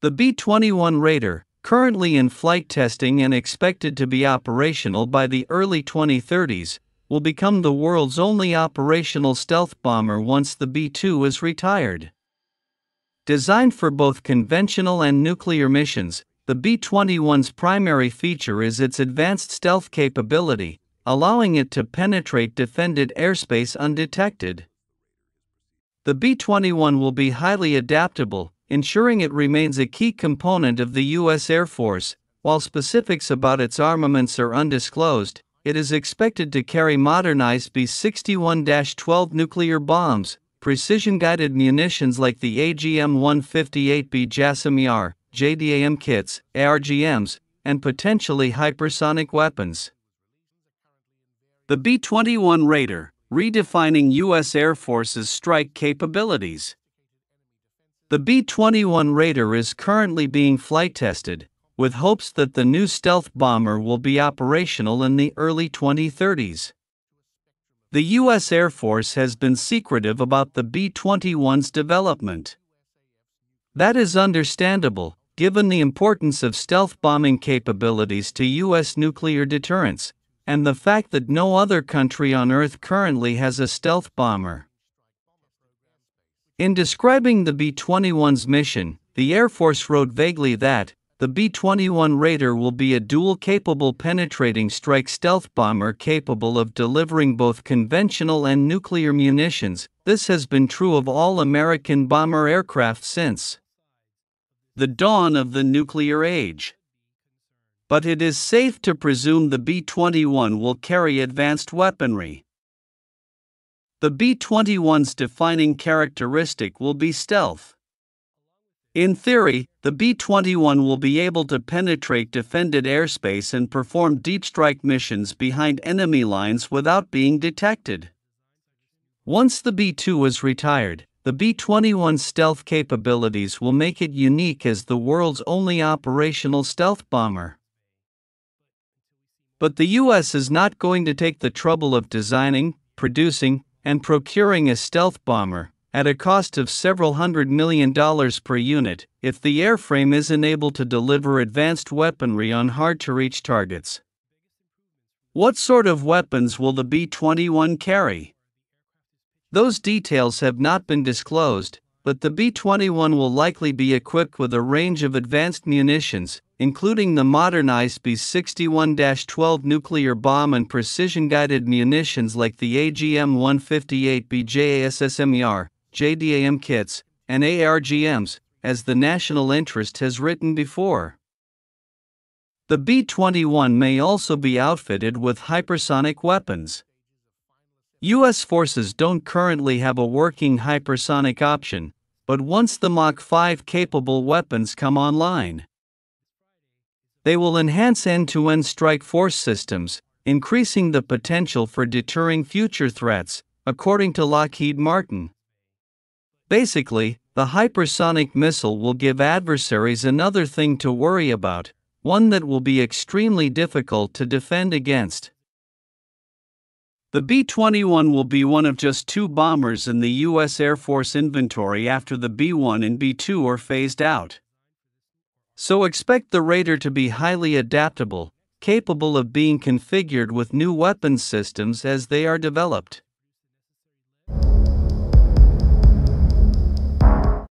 The B 21 Raider, currently in flight testing and expected to be operational by the early 2030s, will become the world's only operational stealth bomber once the B 2 is retired. Designed for both conventional and nuclear missions, the B 21's primary feature is its advanced stealth capability, allowing it to penetrate defended airspace undetected. The B 21 will be highly adaptable, ensuring it remains a key component of the U.S. Air Force. While specifics about its armaments are undisclosed, it is expected to carry modernized B 61 12 nuclear bombs, precision guided munitions like the AGM 158B JASSM-ER, JDAM kits, ARGMs, and potentially hypersonic weapons. The B 21 Raider, redefining U.S. Air Force's strike capabilities. The B 21 Raider is currently being flight tested, with hopes that the new stealth bomber will be operational in the early 2030s. The U.S. Air Force has been secretive about the B 21's development. That is understandable, given the importance of stealth bombing capabilities to U.S. nuclear deterrence, and the fact that no other country on Earth currently has a stealth bomber. In describing the B 21's mission, the Air Force wrote vaguely that the B 21 Raider will be a dual capable penetrating strike stealth bomber capable of delivering both conventional and nuclear munitions. This has been true of all American bomber aircraft since the dawn of the nuclear age. But it is safe to presume the B 21 will carry advanced weaponry. The B 21's defining characteristic will be stealth. In theory, the B 21 will be able to penetrate defended airspace and perform deep strike missions behind enemy lines without being detected. Once the B 2 is retired, the B 21's stealth capabilities will make it unique as the world's only operational stealth bomber. But the US is not going to take the trouble of designing, producing, and procuring a stealth bomber, at a cost of several hundred million dollars per unit, if the airframe isn't able to deliver advanced weaponry on hard to reach targets. What sort of weapons will the B 21 carry? Those details have not been disclosed, but the B 21 will likely be equipped with a range of advanced munitions, including the modernized B 61 12 nuclear bomb and precision guided munitions like the AGM 158B JASSM-ER, JDAM kits, and ARGMs, as the national interest has written before. The B 21 may also be outfitted with hypersonic weapons. U.S. forces don't currently have a working hypersonic option, but once the Mach 5 capable weapons come online, they will enhance end to end strike force systems, increasing the potential for deterring future threats, according to Lockheed Martin. Basically, the hypersonic missile will give adversaries another thing to worry about, one that will be extremely difficult to defend against. The B 21 will be one of just two bombers in the U.S. Air Force inventory after the B 1 and B 2 are phased out. So expect the Raider to be highly adaptable, capable of being configured with new weapons systems as they are developed.